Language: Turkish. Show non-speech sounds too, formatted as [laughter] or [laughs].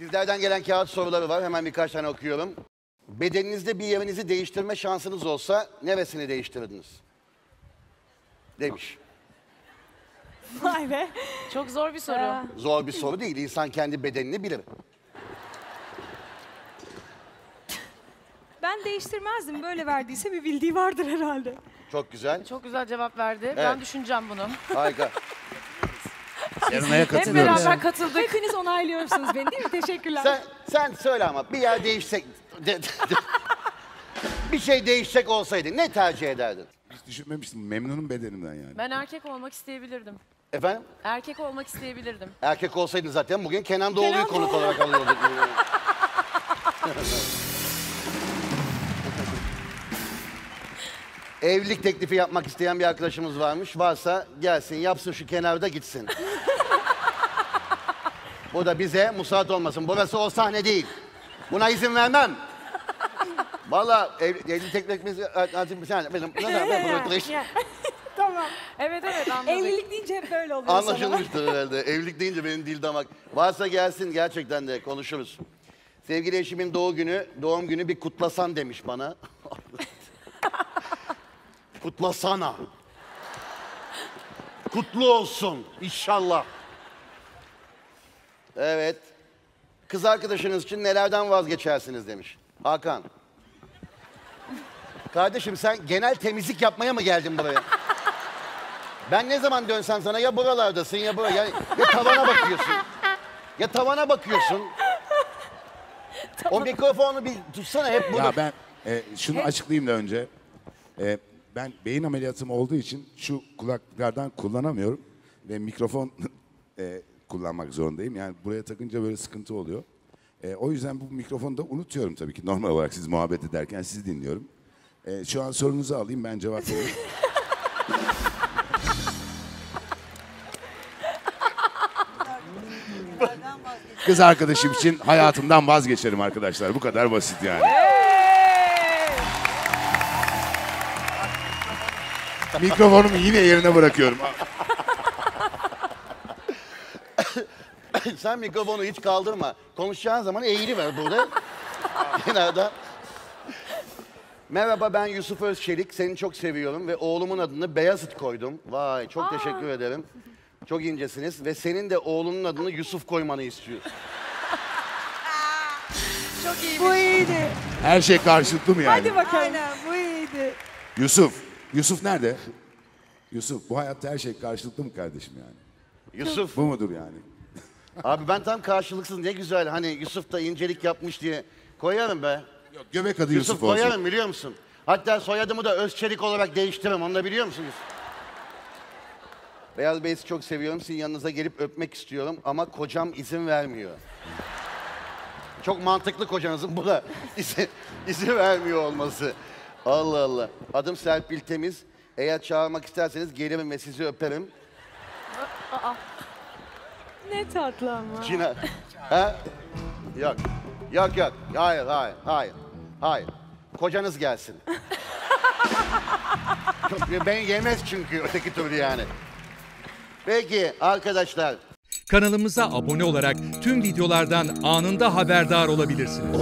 Sizlerden gelen kağıt soruları var. Hemen birkaç tane okuyorum. Bedeninizde bir yerinizi değiştirme şansınız olsa neresini değiştirirdiniz? Demiş. Vay be. Çok zor bir soru. Zor bir soru değil. İnsan kendi bedenini bilir. Ben değiştirmezdim. Böyle verdiyse bir bildiği vardır herhalde. Çok güzel. Çok güzel cevap verdi. Ben düşüneceğim bunu. Harika. [laughs] [laughs] Serenay'a Hep katılıyorum. beraber katıldık. Hepiniz onaylıyorsunuz beni değil mi? Teşekkürler. Sen, sen söyle ama bir yer değişsek... [laughs] de- de- bir şey değişecek olsaydı ne tercih ederdin? Hiç düşünmemiştim. Memnunum bedenimden yani. Ben erkek olmak isteyebilirdim. Efendim? Erkek olmak isteyebilirdim. Erkek olsaydın zaten bugün Kenan Doğulu'yu konuk olarak alıyorduk. [laughs] Evlilik teklifi yapmak isteyen bir arkadaşımız varmış. Varsa gelsin yapsın şu kenarda gitsin. Bu da bize musallat olmasın. Burası o sahne değil. Buna izin vermem. Valla ev, evlilik teklifimiz... [laughs] Tamam. Evet evet anladık. Evlilik deyince hep böyle oluyor. Anlaşılmıştır herhalde. Evlilik deyince benim dil damak. Varsa gelsin gerçekten de konuşuruz. Sevgili eşimin doğum günü, doğum günü bir kutlasan demiş bana. [laughs] Kutlasana. Kutlu olsun inşallah. Evet. Kız arkadaşınız için nelerden vazgeçersiniz demiş. Hakan. Kardeşim sen genel temizlik yapmaya mı geldin buraya? Ben ne zaman dönsem sana ya buralardasın ya buraya. Ya, ya tavana bakıyorsun. Ya tavana bakıyorsun. O mikrofonu bir tutsana hep burada. Ya ben e, şunu açıklayayım da önce. E, ben beyin ameliyatım olduğu için şu kulaklardan kullanamıyorum. Ve mikrofon [laughs] e, kullanmak zorundayım. Yani buraya takınca böyle sıkıntı oluyor. E, o yüzden bu mikrofonu da unutuyorum tabii ki. Normal olarak siz muhabbet ederken sizi dinliyorum. E, şu an sorunuzu alayım ben cevap vereyim. [laughs] Kız arkadaşım için hayatımdan vazgeçerim arkadaşlar. Bu kadar basit yani. Mikrofonumu yine yerine bırakıyorum. Sen mikrofonu hiç kaldırma. Konuşacağın zaman eğri ver burada. Kenarda. Merhaba ben Yusuf Özçelik. Seni çok seviyorum ve oğlumun adını Beyazıt koydum. Vay çok teşekkür ederim. Çok incesiniz ve senin de oğlunun adını Yusuf koymanı istiyor. Çok iyi. Bu iyiydi. Her şey karşılıklı mı yani? Hadi bakalım. Aynen bu iyiydi. Yusuf. Yusuf nerede? Yusuf bu hayatta her şey karşılıklı mı kardeşim yani? Yusuf. Bu mudur yani? [laughs] Abi ben tam karşılıksız ne güzel hani Yusuf da incelik yapmış diye koyarım be. Yok, göbek adı Yusuf, Yusuf, olsun. koyarım biliyor musun? Hatta soyadımı da Özçelik olarak değiştiririm. Onu da biliyor musunuz? Beyaz Bey'i çok seviyorum. Sizin yanınıza gelip öpmek istiyorum ama kocam izin vermiyor. Çok mantıklı kocanızın buna [laughs] izin, izin vermiyor olması. Allah Allah. Adım Serpil Temiz. Eğer çağırmak isterseniz gelirim ve sizi öperim. Ne tatlı ama. Cina. ha? Yok. Yok yok. Hayır hayır hayır. Hayır. Kocanız gelsin. [laughs] Ben yemez çünkü öteki türlü yani. Peki arkadaşlar. Kanalımıza abone olarak tüm videolardan anında haberdar olabilirsiniz.